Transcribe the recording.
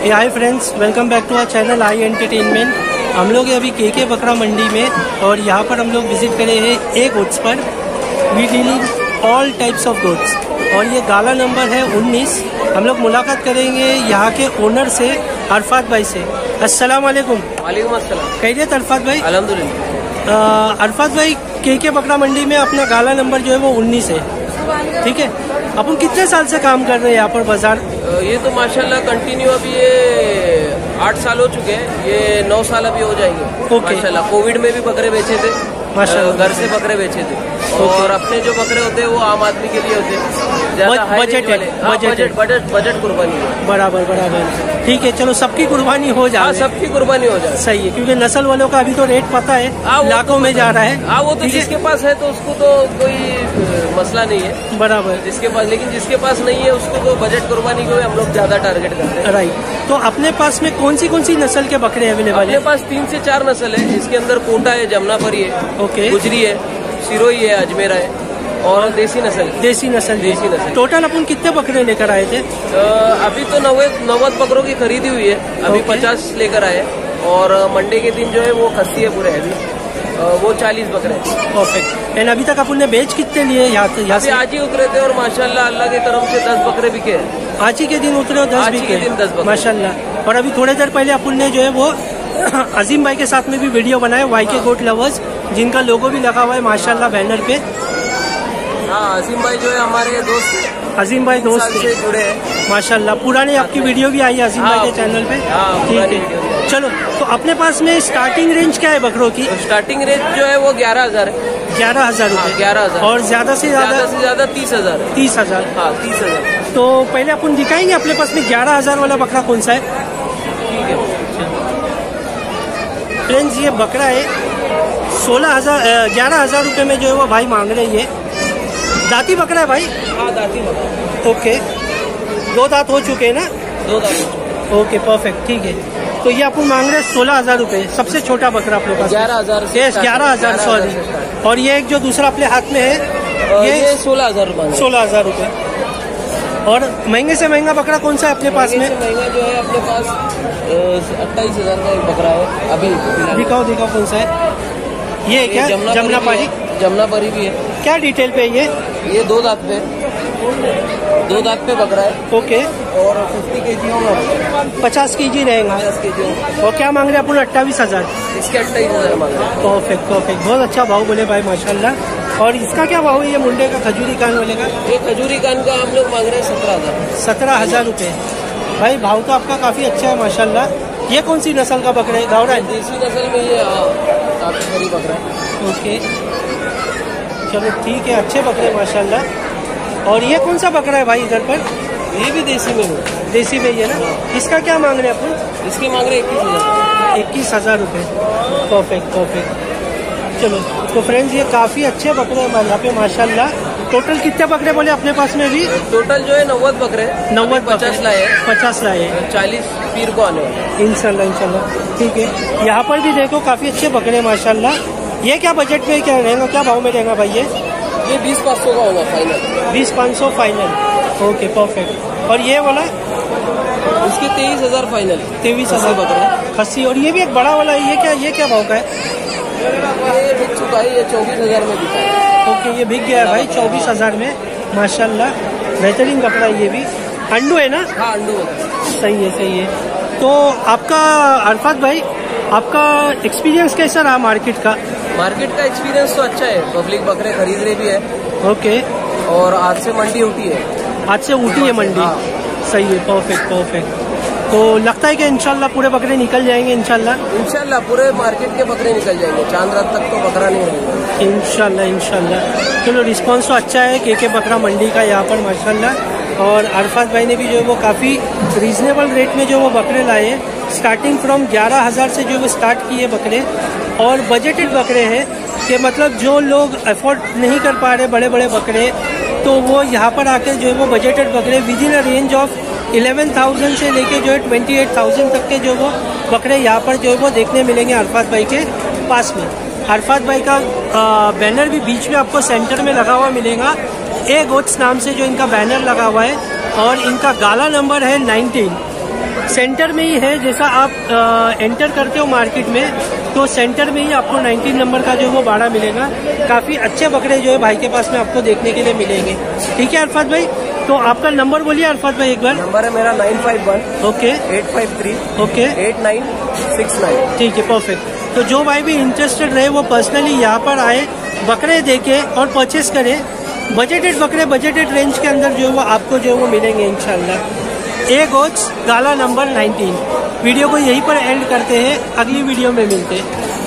Hi friends welcome back to our channel I entertainment हम लोग अभी के के बकरा मंडी में और यहाँ पर हम लोग विज़िट करे हैं ए गोट्स पर। We dealing all types of goats और ये गाला नंबर है 19 हम लोग मुलाकात करेंगे यहाँ के ओनर से अरफात भाई से। अस्सलाम वालेकुम। वालेकुम अस्सलाम। खैरियत अरफात भाई। अल्हम्दुलिल्लाह। अरफात भाई के के बकरा मंडी में अपना गाला नंबर जो है वो 19 है। ठीक है? अपन कितने साल से काम कर रहे हैं यहाँ पर बाज़ार? ये तो माशाल्लाह कंटिन्यू अभी ये आठ साल हो चुके हैं। ये नौ साल अभी हो जाएँगे। ओके। माशाल्लाह कोविड में भी बकरे बेचे थे। माशाल्लाह। घर से बकरे बेचे थे। Okay. और अपने जो बकरे होते हैं वो आम आदमी के लिए होते हैं। बजट है, हाँ, बजट बजट बजट कुर्बानी है। बराबर बराबर। ठीक है चलो सबकी कुर्बानी हो हाँ जाए सबकी कुर्बानी हो जाए सही है क्योंकि नस्ल वालों का अभी तो रेट पता है हाँ, वो तो लाखों में जा रहा है। हाँ वो तो जिसके पास है तो उसको तो कोई मसला नहीं है। बराबर। जिसके पास लेकिन जिसके पास नहीं है उसको तो बजट कुर्बानी को हम लोग ज़्यादा टारगेट करते हैं। राइट तो अपने पास में कौन सी कौन सी नस्ल के बकरे अवेलेबल अपने पास तीन से चार नस्ल है। इसके अंदर कोटा है जमुनापरी है ओके गुजरी है सिरोही है अजमेरा है और देसी नस्ल। है। देसी नस्ल देसी नस्ल। टोटल अपन कितने बकरे लेकर आए थे? अभी तो नवे नवद बकरों की खरीदी हुई है। अभी पचास लेकर आए और मंडे के दिन जो है वो खस्सी है पूरे हैवी अ, वो चालीस बकरे। परफेक्ट एंड अभी तक अपन ने बेच कितने लिए यहाँ से यहाँ से? आज ही उतरे थे और माशाल्लाह अल्लाह की तरफ़ से दस बकरे बिके आज ही के दिन उतरे हो दस बिके के दिन दस माशाल्लाह। और अभी थोड़ी देर पहले अपन ने जो है वो अजीम भाई के साथ में भी वीडियो बनाया वाई के गोट लवर्स जिनका लोगो भी लगा हुआ है माशाल्लाह बैनर पे। हाँ असीम भाई जो है हमारे दोस्त हैं, अजीम भाई दोस्त से जुड़े हैं। माशाल्लाह पुरानी आपकी वीडियो भी आई है अजीम हाँ, भाई के चैनल पे। हाँ, ठीक है। चलो तो अपने पास में स्टार्टिंग रेंज क्या है बकरों की? तो स्टार्टिंग रेंज जो है वो ग्यारह हज़ार है। ग्यारह हज़ार हाँ, रूपए। 11,000 और ज़्यादा से ज़्यादा? ज़्यादा से ज़्यादा तीस हज़ार। तीस हज़ार। हाँ तीस हज़ार। तो पहले अपन दिखाएँगे अपने पास में ग्यारह हज़ार वाला बकरा कौन सा है। ठीक है। फ्रेंड्स ये बकरा है। सोलह हज़ार ग्यारह हज़ार रुपये में जो है वो भाई मांग रहे हैं दाती बकरा है भाई? हाँ दाती बकरा ओके दो दांत हो चुके हैं ना? दो दाती ओके परफेक्ट ठीक है. तो ये अपन मांग रहे हैं सोलह हज़ार रुपये सबसे छोटा बकरा अपने पास ग्यारह हज़ार यस ग्यारह हज़ार सॉरी और ये एक जो दूसरा अपने हाथ में है ये सोलह हज़ार रुपये सोलह हज़ार रुपये और महँगे से महँगा बकरा कौन सा है अपने पास में? महँगा जो है अपने पास अट्ठाईस हज़ार का एक बकरा है अभी। दिखाओ दिखाओ कौन सा है। ये क्या? जमुना पारी जमुना परी भी है। क्या डिटेल पे ये? ये दो दांत पे। दो दांत पे बकरा है। ओके। और फिफ्टी के जी होगा पचास के जी रहेगा। पचास के जी और क्या मांग रहे हैं? अपन अट्ठाईस हज़ार। इसके अट्ठाईस हज़ार मांग रहे हैं। परफेक्ट परफेक्ट बहुत अच्छा भाव बोले भाई माशाल्लाह। और इसका क्या भाव है ये मुंडे का खजूरी कान वाले का? ये खजूरी कान का हम लोग मांग रहे हैं सत्रह हज़ार। सत्रह हज़ार रुपये भाई भाव तो आपका काफ़ी अच्छा है माशाला ये कौन सी नस्ल का बकरा है? गावरा है? देसी नस्ल में ये हाँ, बकरा है। ओके। चलो ठीक है अच्छे बकरे माशाल्लाह। और ये कौन सा बकरा है भाई इधर पर? ये भी देसी में है। देसी में ही है ना? इसका क्या मांग रहे हैं अपन इसके मांग रहे इक्कीस हज़ार। इक्कीस हज़ार रुपये परफेक्ट परफेक्ट चलो तो फ्रेंड्स ये काफ़ी अच्छे बकरे हैं यहाँ पे माशाल्लाह। टोटल कितने बकरे बोले अपने पास में भी टोटल जो है नव्वद बकरे। नव्वद पचास लाए पचास लाए चालीस पीर को आने वाले। इंशाल्लाह इंशाल्लाह। ठीक है यहाँ पर भी देखो काफ़ी अच्छे बकरे माशाल्लाह। ये क्या बजट में क्या रहेगा क्या भाव में रहेगा भाई ये? ये बीस पाँच सौ का होगा फाइनल बीस पाँच सौ फाइनल ओके परफेक्ट और ये वाला? इसके तेईस हज़ार फाइनल तेईस हज़ार। बकरा खस्सी और ये भी एक बड़ा वाला है ये क्या ये क्या भाव का है? ये बिक चुका है ये चौबीस हज़ार में बिका है। ओके ये बिक गया है भाई चौबीस हज़ार में। माशाल्लाह बेहतरीन कपड़ा है ये भी। अंडू है ना? हाँ अंडू बकरा सही है सही है। तो आपका अरफात भाई आपका एक्सपीरियंस कैसा रहा मार्केट का? मार्केट का एक्सपीरियंस तो अच्छा है। पब्लिक बकरे खरीद रही भी है। ओके और आज से मंडी उठी है। आज से उठी है मंडी। हाँ। सही है परफेक्ट परफेक्ट तो लगता है कि इंशाल्लाह पूरे बकरे निकल जाएँगे इंशाल्लाह? इंशाल्लाह पूरे मार्केट के बकरे निकल जाएँगे। चाँद रात तक तो बकरा नहीं रहेगा। इंशाल्लाह इंशाल्लाह. चलो रिस्पांस तो अच्छा है के के बकरा मंडी का यहाँ पर माशाल्लाह. और अरफात भाई ने भी जो है वो काफ़ी रीजनेबल रेट में जो वो बकरे लाए हैं। स्टार्टिंग फ्रॉम ग्यारह हज़ार से जो वो स्टार्ट किए बकरे और बजटेड बकरे हैं कि मतलब जो लोग अफोर्ड नहीं कर पा रहे बड़े बड़े बकरे तो वो यहाँ पर आकर जो है वो बजटेड बकरे within a range of eleven thousand से लेके जो है ट्वेंटी एट थाउज़ेंड तक के जो वो बकरे यहाँ पर जो है वो देखने मिलेंगे अरफात भाई के पास में। अरफात भाई का आ, बैनर भी बीच में आपको सेंटर में लगा हुआ मिलेगा। ए गोट्स नाम से जो इनका बैनर लगा हुआ है और इनका गाला नंबर है 19 सेंटर में ही है जैसा आप आ, एंटर करते हो मार्केट में तो सेंटर में ही आपको 19 नंबर का जो है वो बाड़ा मिलेगा। काफ़ी अच्छे बकरे जो है भाई के पास में आपको देखने के लिए मिलेंगे। ठीक है अरफात भाई? तो आपका नंबर बोलिए अरफात भाई एक बार। नंबर है मेरा nine five one okay eight five three okay eight nine six nine ठीक है परफेक्ट तो जो भाई भी इंटरेस्टेड रहे वो पर्सनली यहाँ पर आए बकरे देखे और परचेस करे। बजटेड बकरे बजटेड रेंज के अंदर जो है वो आपको जो है वो मिलेंगे इंशाल्लाह। ए गोच गाला नंबर 19 वीडियो को यहीं पर एंड करते हैं। अगली वीडियो में मिलते हैं।